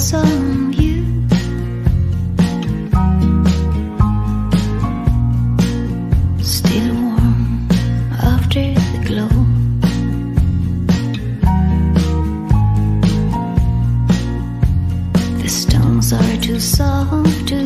some still warm after the glow. The stones are too soft to